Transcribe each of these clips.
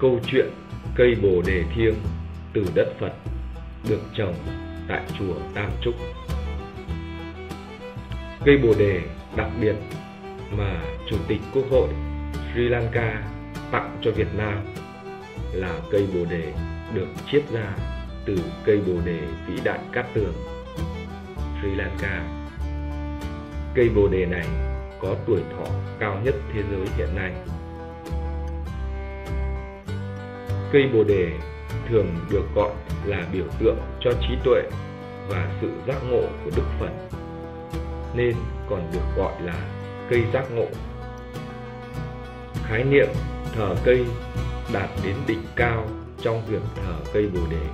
Câu chuyện cây bồ đề thiêng từ đất Phật được trồng tại chùa Tam Trúc. Cây bồ đề đặc biệt mà Chủ tịch Quốc hội Sri Lanka tặng cho Việt Nam là cây bồ đề được chiết ra từ cây bồ đề vĩ đại Cát Tường, Sri Lanka. Cây bồ đề này có tuổi thọ cao nhất thế giới hiện nay. Cây bồ đề thường được gọi là biểu tượng cho trí tuệ và sự giác ngộ của Đức Phật, nên còn được gọi là cây giác ngộ. Khái niệm thờ cây đạt đến đỉnh cao trong việc thờ cây bồ đề.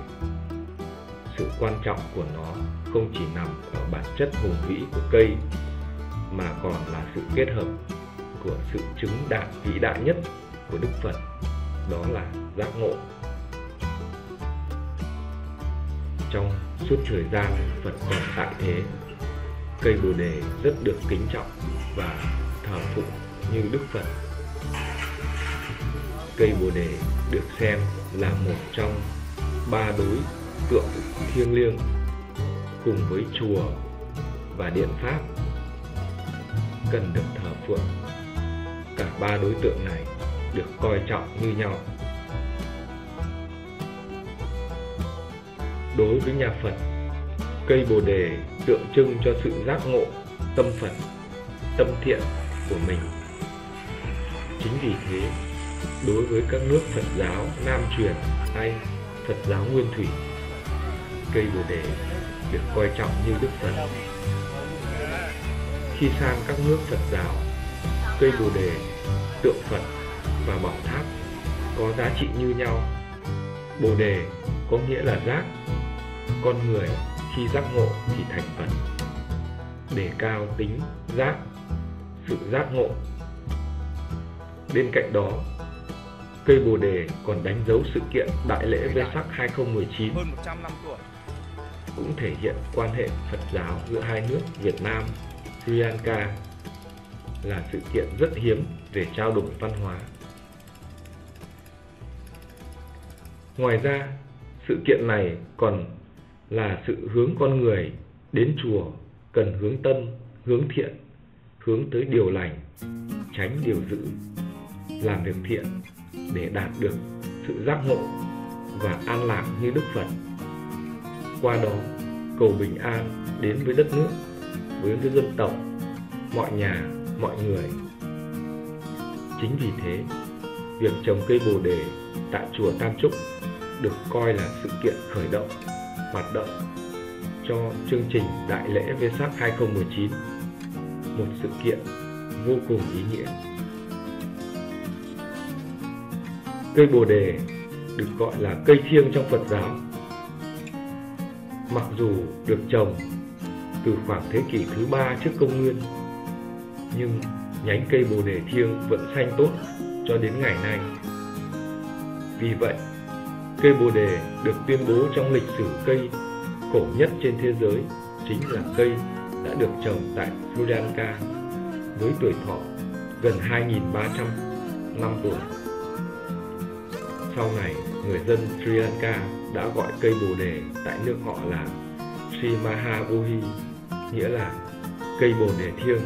Sự quan trọng của nó không chỉ nằm ở bản chất hùng vĩ của cây mà còn là sự kết hợp của sự chứng đạt vĩ đại nhất của Đức Phật, đó là giác ngộ. Trong suốt thời gian Phật còn tại thế, cây Bồ đề rất được kính trọng và thờ phụng như Đức Phật. Cây Bồ đề được xem là một trong ba đối tượng thiêng liêng cùng với chùa và điện pháp cần được thờ phượng. Cả ba đối tượng này được coi trọng như nhau. Đối với nhà Phật, cây Bồ đề tượng trưng cho sự giác ngộ tâm Phật, tâm thiện của mình. Chính vì thế, đối với các nước Phật giáo Nam truyền hay Phật giáo Nguyên thủy, cây Bồ đề được coi trọng như Đức Phật khi sang các nước Phật giáo, cây bồ đề, tượng Phật và bảo tháp có giá trị như nhau. Bồ đề có nghĩa là giác, con người khi giác ngộ thì thành Phật. Đề cao tính giác, sự giác ngộ. Bên cạnh đó, cây bồ đề còn đánh dấu sự kiện Đại lễ Vê Sắc 2019 cũng thể hiện quan hệ Phật giáo giữa hai nước Việt Nam Sri Lanka là sự kiện rất hiếm về trao đổi văn hóa. Ngoài ra, sự kiện này còn là sự hướng con người đến chùa cần hướng tâm, hướng thiện, hướng tới điều lành, tránh điều dữ, làm việc thiện để đạt được sự giác ngộ và an lạc như Đức Phật. Qua đó, cầu bình an đến với đất nước với với dân tộc, mọi nhà, mọi người. Chính vì thế, việc trồng cây bồ đề tại chùa Tam Trúc được coi là sự kiện khởi động, hoạt động cho chương trình Đại lễ Vesak 2019, một sự kiện vô cùng ý nghĩa. Cây bồ đề được gọi là cây thiêng trong Phật giáo. Mặc dù được trồng từ khoảng thế kỷ thứ ba trước công nguyên. Nhưng nhánh cây bồ đề thiêng vẫn xanh tốt cho đến ngày nay. Vì vậy, cây bồ đề được tuyên bố trong lịch sử cây cổ nhất trên thế giới chính là cây đã được trồng tại Sri Lanka với tuổi thọ gần 2.300 năm tuổi. Sau này, người dân Sri Lanka đã gọi cây bồ đề tại nước họ là Sri Mahabohi nghĩa là cây bồ đề thiêng